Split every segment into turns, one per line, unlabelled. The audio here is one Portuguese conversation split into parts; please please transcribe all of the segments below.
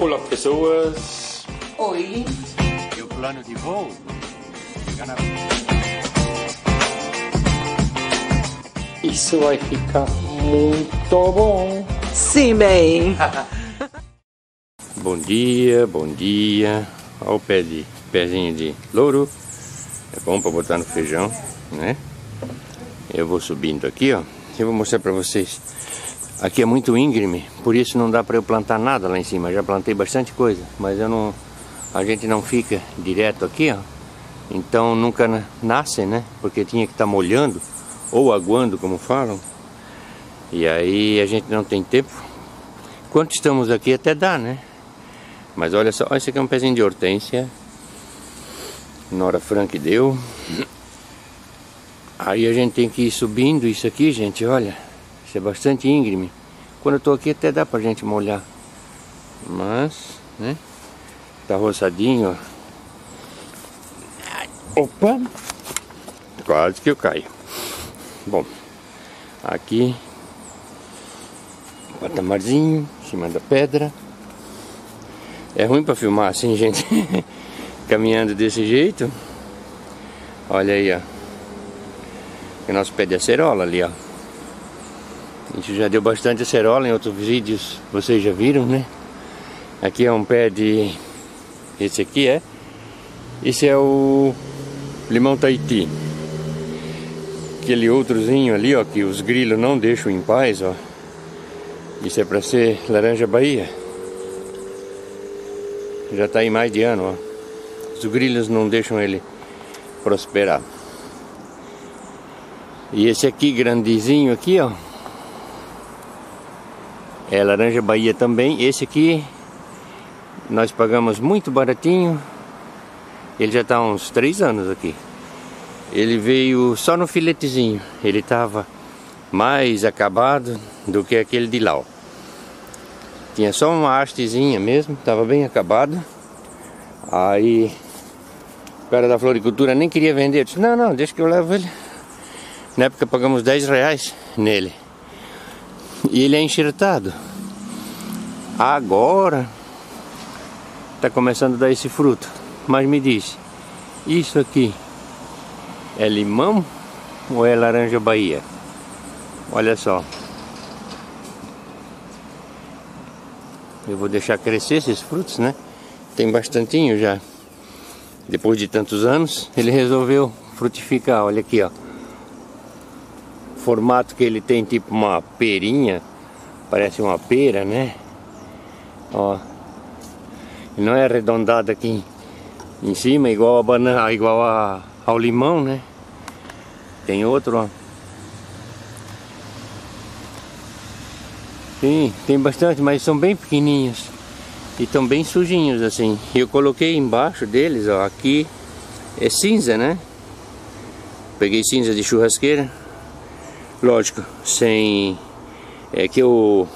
Olá, pessoas.
Oi.
E o plano de voo?
Isso vai ficar muito bom.
Sim, bem.
Bom dia, bom dia. Olha o pé de, pezinho de louro. É bom para botar no feijão, né? Eu vou subindo aqui, ó. Eu vou mostrar para vocês. Aqui é muito íngreme, por isso não dá para eu plantar nada lá em cima. Já plantei bastante coisa, mas eu não, a gente não fica direto aqui, ó. Então nunca nasce, né? Porque tinha que estar tá molhando ou aguando, como falam. E aí a gente não tem tempo. Quanto estamos aqui até dá, né? Mas olha só, esse aqui é um pezinho de hortênsia. Nora Frank deu. Aí a gente tem que ir subindo isso aqui, gente, olha. Isso é bastante íngreme. Quando eu tô aqui até dá pra gente molhar. Mas, né? Tá roçadinho, ó. Opa! Quase que eu caio. Bom, aqui patamarzinho em cima da pedra. É ruim para filmar assim, gente. Caminhando desse jeito. Olha aí, ó. O nosso pé de acerola ali, ó. A gente já deu bastante acerola em outros vídeos, vocês já viram, né? Aqui é um pé de... Esse aqui é... Esse é o limão Tahiti. Aquele outrozinho ali, ó, que os grilos não deixam em paz, ó. Isso é para ser laranja Bahia. Já está aí mais de ano, ó. Os grilhos não deixam ele prosperar. E esse aqui, grandezinho aqui, ó. É laranja Bahia também. Esse aqui nós pagamos muito baratinho. Ele já está uns 3 anos aqui. Ele veio só no filetezinho. Ele estava mais acabado do que aquele de lá. Ó. Tinha só uma hastezinha mesmo, estava bem acabado. Aí o cara da floricultura nem queria vender. Eu disse, não, não, deixa que eu levo ele. Na época pagamos 10 reais nele. E ele é enxertado. Agora está começando a dar esse fruto. Mas me diz, isso aqui é limão ou é laranja Bahia? Olha só. Eu vou deixar crescer esses frutos, né? Tem bastantinho já. Depois de tantos anos, ele resolveu frutificar. Olha aqui, ó. Formato que ele tem, tipo uma perinha. Parece uma pera, né? Ó. Não é arredondado aqui em cima, igual a banana, igual a, ao limão, né? Tem outro, ó. Sim, tem bastante, mas são bem pequenininhos. E estão bem sujinhos assim. Eu coloquei embaixo deles, ó, aqui é cinza, né? Peguei cinza de churrasqueira. Lógico, sem... É que eu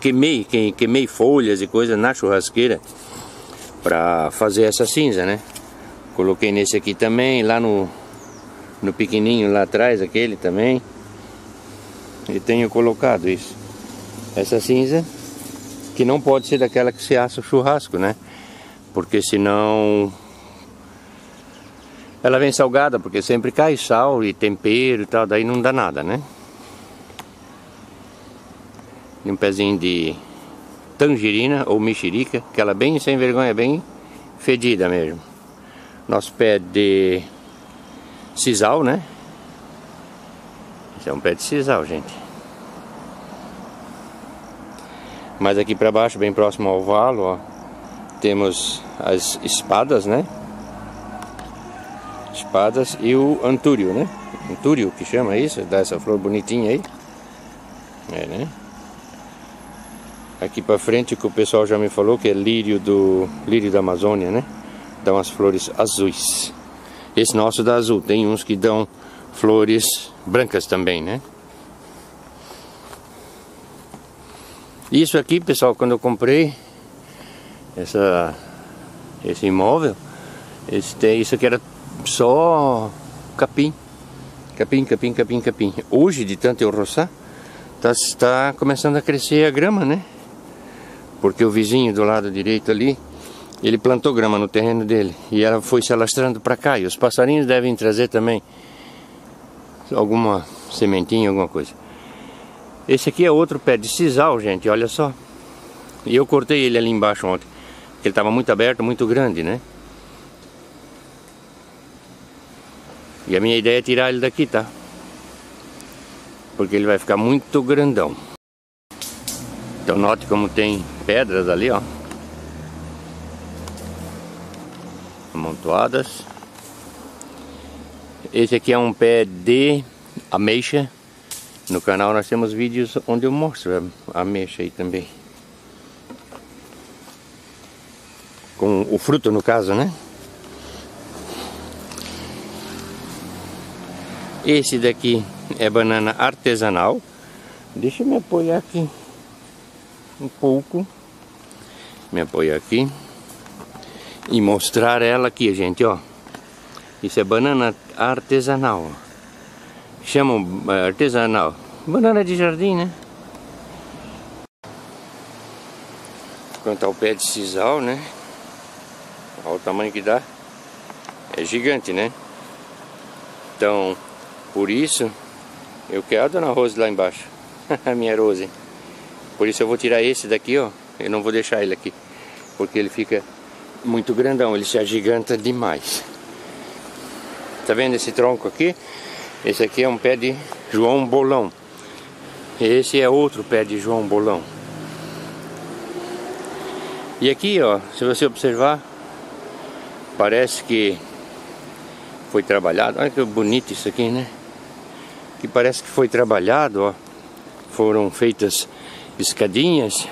queimei, queimei folhas e coisas na churrasqueira para fazer essa cinza, né? Coloquei nesse aqui também, lá no, no pequenininho lá atrás, aquele também. E tenho colocado isso essa cinza que não pode ser daquela que se assa o churrasco, né? Porque senão ela vem salgada, porque sempre cai sal e tempero e tal, daí não dá nada, né? Um pezinho de tangerina ou mexerica, que ela é bem sem vergonha, bem fedida mesmo. Nosso pé de sisal, né? Esse é um pé de sisal, gente. Mais aqui para baixo, bem próximo ao valo, ó, temos as espadas, né? Espadas e o antúrio, né? Antúrio que chama isso, dá essa flor bonitinha aí. É, né? Aqui para frente que o pessoal já me falou que é lírio do lírio da Amazônia, né? Dá umas flores azuis. Esse nosso dá azul, tem uns que dão flores brancas também, né? Isso aqui, pessoal, quando eu comprei essa, esse imóvel, esse, isso aqui era só capim. Capim, capim, capim, capim. Hoje, de tanto eu roçar, está tá começando a crescer a grama, né? Porque o vizinho do lado direito ali, ele plantou grama no terreno dele e ela foi se alastrando para cá. E os passarinhos devem trazer também alguma sementinha, alguma coisa. Esse aqui é outro pé de sisal, gente, olha só. E eu cortei ele ali embaixo ontem. Ele estava muito aberto, muito grande, né? E a minha ideia é tirar ele daqui, tá? Porque ele vai ficar muito grandão. Então note como tem pedras ali, ó. Amontoadas. Esse aqui é um pé de ameixa. No canal nós temos vídeos onde eu mostro a ameixa aí também. Com o fruto no caso, né? Esse daqui é banana artesanal. Deixa eu me apoiar aqui um pouco. Me apoiar aqui. E mostrar ela aqui, gente, ó. Isso é banana artesanal. Chamam eh, artesanal. Banana de jardim, né? Quanto ao pé de sisal, né? Olha o tamanho que dá. É gigante, né? Então, por isso, eu quero a Dona Rose lá embaixo. a minha Rose. Por isso eu vou tirar esse daqui, ó. Eu não vou deixar ele aqui. Porque ele fica muito grandão. Ele se agiganta demais. Tá vendo esse tronco aqui? Esse aqui é um pé de João Bolão. Esse é outro pé de João Bolão. E aqui, ó, se você observar, parece que foi trabalhado. Olha que bonito isso aqui, né? que parece que foi trabalhado, ó. Foram feitas escadinhas.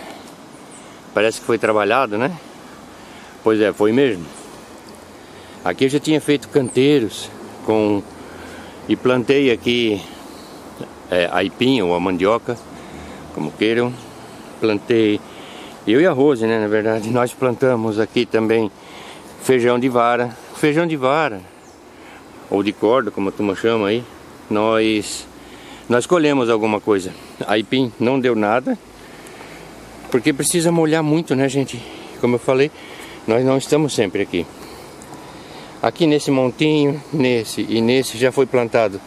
Parece que foi trabalhado, né? Pois é, foi mesmo. Aqui eu já tinha feito canteiros com e plantei aqui é, aipim ou a mandioca, como queiram. Plantei eu e a Rose, né? Na verdade, nós plantamos aqui também feijão de vara. Feijão de vara, ou de corda, como a turma chama aí nós nós colhemos alguma coisa. Aipim não deu nada, porque precisa molhar muito, né, gente? Como eu falei, nós não estamos sempre aqui. Aqui nesse montinho, nesse e nesse já foi plantado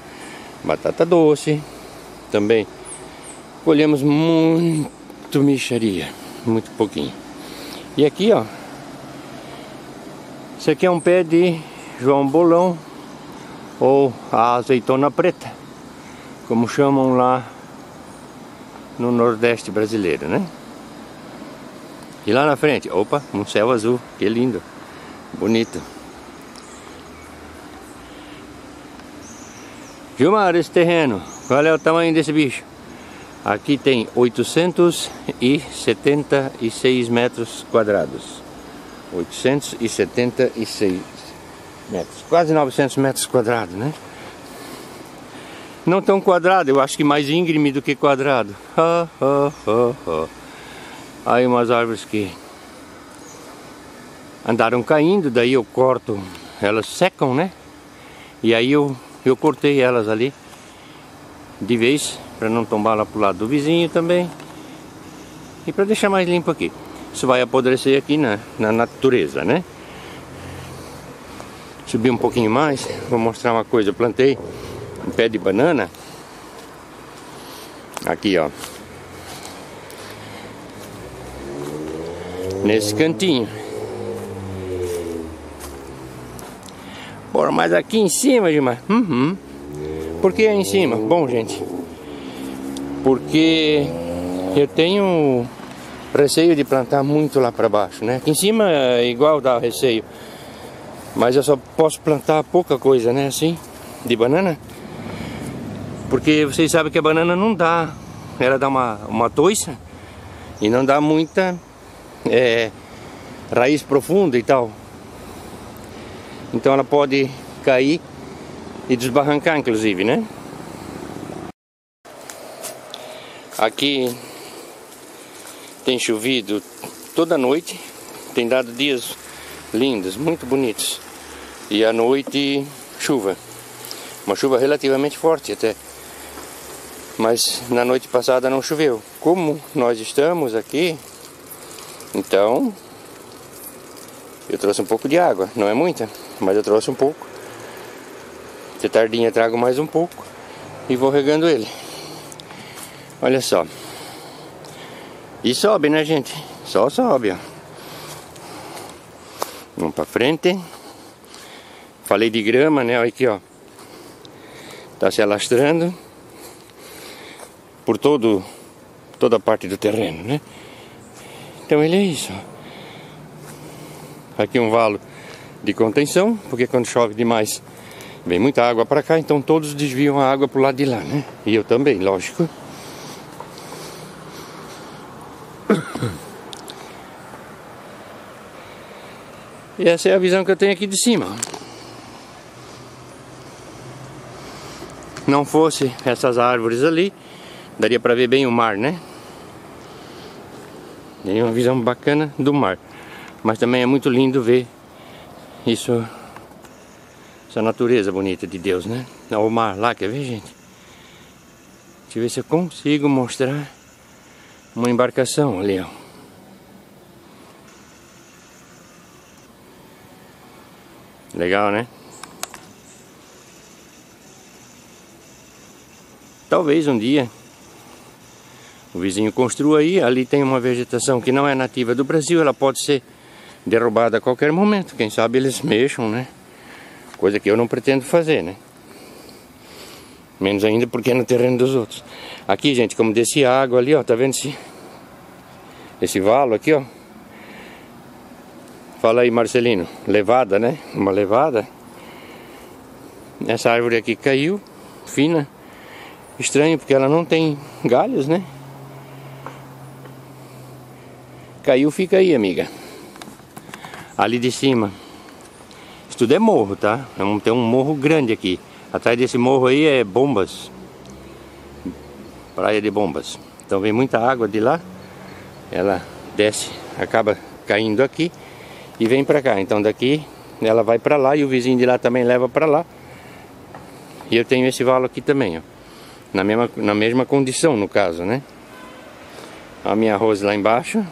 batata doce também. Colhemos muito micharia, muito pouquinho. E aqui, ó, isso aqui é um pé de João Bolão ou a azeitona preta, como chamam lá no Nordeste brasileiro, né? E lá na frente, opa, um céu azul, que lindo, bonito. Gilmar, esse terreno, qual é o tamanho desse bicho? Aqui tem 876 metros quadrados. 876 metros, quase 900 metros quadrados, né? Não tão quadrado, eu acho que mais íngreme do que quadrado. Ha, ha, ha, ha. Aí umas árvores que andaram caindo, daí eu corto, elas secam, né? E aí eu, eu cortei elas ali de vez, para não tombar lá pro lado do vizinho também. E para deixar mais limpo aqui. Isso vai apodrecer aqui na, na natureza, né? Subir um pouquinho mais, vou mostrar uma coisa. Eu plantei um pé de banana. Aqui, ó. Nesse cantinho. Bora, mas aqui em cima, Gilmar. Uhum. Por que em cima? Bom, gente. Porque eu tenho receio de plantar muito lá para baixo, né? Aqui em cima é igual dá receio. Mas eu só posso plantar pouca coisa, né? Assim, de banana. Porque vocês sabem que a banana não dá. Ela dá uma, uma toiça e não dá muita é, raiz profunda e tal. Então ela pode cair e desbarrancar, inclusive, né? Aqui tem chovido toda noite, tem dado dias lindos, muito bonitos. E à noite, chuva. Uma chuva relativamente forte até. Mas na noite passada não choveu. Como nós estamos aqui Então, eu trouxe um pouco de água, não é muita, mas eu trouxe um pouco. De tardinha trago mais um pouco e vou regando ele. Olha só. E sobe, né, gente? Só sobe, ó. Vamos pra frente. Falei de grama, né? Olha aqui, ó. Tá se alastrando por todo toda a parte do terreno, né? Então ele é isso. Aqui um valo de contenção, porque quando chove demais vem muita água para cá, então todos desviam a água pro lado de lá, né? E eu também, lógico. E essa é a visão que eu tenho aqui de cima. Não fosse essas árvores ali, daria para ver bem o mar, né? Tem uma visão bacana do mar. Mas também é muito lindo ver isso, essa natureza bonita de Deus, né? O mar lá, quer ver, gente? Deixa eu ver se eu consigo mostrar uma embarcação ali, ó. Legal, né? Talvez um dia o vizinho construa aí, ali tem uma vegetação que não é nativa do Brasil, ela pode ser derrubada a qualquer momento, quem sabe eles mexam, né? Coisa que eu não pretendo fazer, né? Menos ainda porque é no terreno dos outros. Aqui, gente, como desce água ali, ó, tá vendo esse, esse valo aqui, ó? Fala aí, Marcelino. Levada, né? Uma levada. Essa árvore aqui caiu, fina. Estranho porque ela não tem galhos, né? Caiu, fica aí, amiga. Ali de cima. Isso tudo é morro, tá? Tem um morro grande aqui. Atrás desse morro aí é Bombas. Praia de Bombas. Então vem muita água de lá. Ela desce, acaba caindo aqui e vem pra cá. Então daqui ela vai pra lá e o vizinho de lá também leva pra lá. E eu tenho esse valo aqui também, ó. Na mesma, na mesma condição, no caso, né? A minha arroz lá embaixo.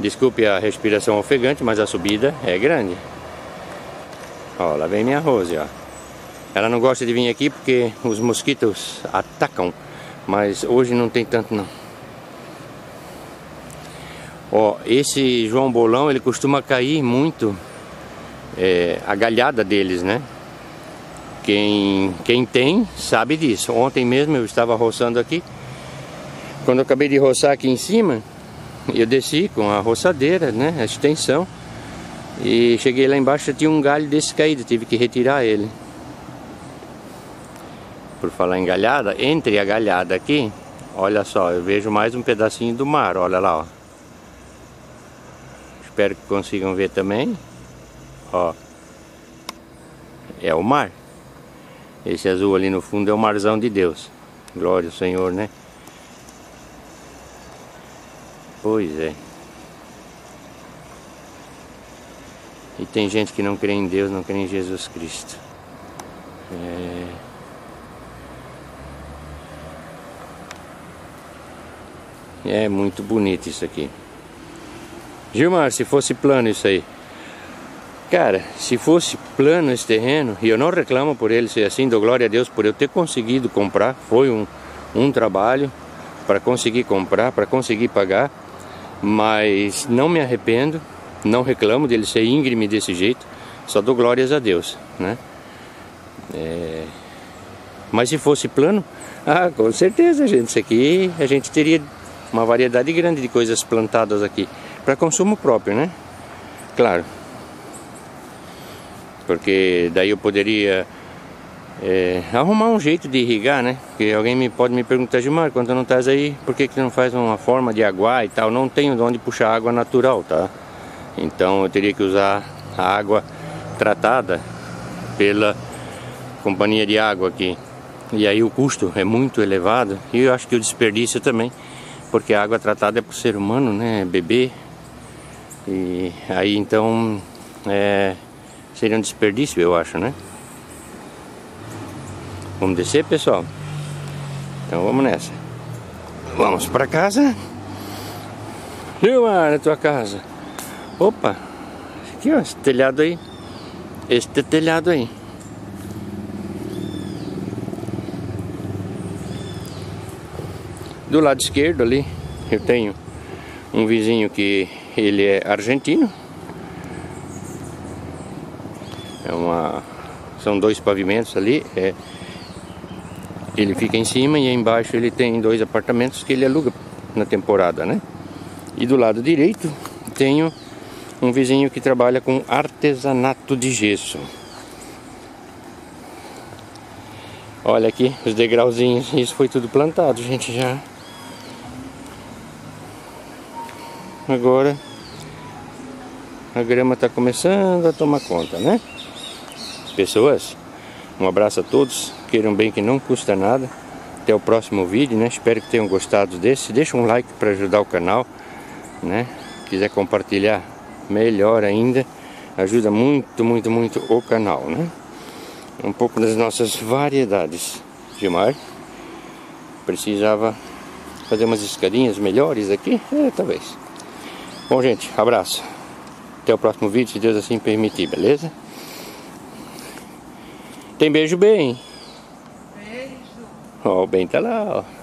Desculpe a respiração ofegante, mas a subida é grande. Ó, lá vem minha Rose, ó. Ela não gosta de vir aqui porque os mosquitos atacam, mas hoje não tem tanto não. Ó, esse João Bolão, ele costuma cair muito é, a galhada deles, né? Quem, quem tem sabe disso. Ontem mesmo eu estava roçando aqui. Quando eu acabei de roçar aqui em cima, eu desci com a roçadeira, né? A extensão. E cheguei lá embaixo, tinha um galho desse caído, tive que retirar ele. Por falar em galhada, entre a galhada aqui, olha só, eu vejo mais um pedacinho do mar, olha lá, ó. Espero que consigam ver também. Ó. É o mar. Esse azul ali no fundo é o marzão de Deus. Glória ao Senhor, né? Pois é. E tem gente que não crê em Deus, não crê em Jesus Cristo. É, é muito bonito isso aqui. Gilmar, se fosse plano isso aí. Cara, se fosse plano esse terreno, e eu não reclamo por ele ser assim, dou glória a Deus por eu ter conseguido comprar, foi um, um trabalho para conseguir comprar, para conseguir pagar, mas não me arrependo, não reclamo dele ser íngreme desse jeito, só dou glórias a Deus, né? É... Mas se fosse plano, ah, com certeza, gente, isso aqui a gente teria uma variedade grande de coisas plantadas aqui para consumo próprio, né? Claro. Porque daí eu poderia é, arrumar um jeito de irrigar, né? Porque alguém me pode me perguntar, Gilmar, quando não estás aí, por que, que não faz uma forma de aguar e tal? Não tenho de onde puxar água natural, tá? Então eu teria que usar a água tratada pela companhia de água aqui. E aí o custo é muito elevado e eu acho que o desperdício também, porque a água tratada é para o ser humano, né? Beber, e aí então é, seria um desperdício, eu acho, né? Vamos descer, pessoal? Então vamos nessa. Vamos para casa. Gilmar, na tua casa. Opa, aqui ó, esse telhado aí. Este telhado aí. Do lado esquerdo ali, eu tenho um vizinho que ele é argentino. É uma são dois pavimentos ali, é ele fica em cima e embaixo ele tem dois apartamentos que ele aluga na temporada, né? E do lado direito tenho um vizinho que trabalha com artesanato de gesso. Olha aqui os degrauzinhos, isso foi tudo plantado, gente, já. Agora a grama está começando a tomar conta, né? Pessoas, um abraço a todos, queiram bem que não custa nada. Até o próximo vídeo, né? Espero que tenham gostado desse. Deixa um like para ajudar o canal, né? Quiser compartilhar, melhor ainda. Ajuda muito, muito, muito o canal, né? Um pouco das nossas variedades. Gilmar precisava fazer umas escadinhas melhores aqui? É, talvez. Bom, gente, abraço. Até o próximo vídeo, se Deus assim permitir, beleza? Tem beijo bem? Ó, o bem tá lá, ó.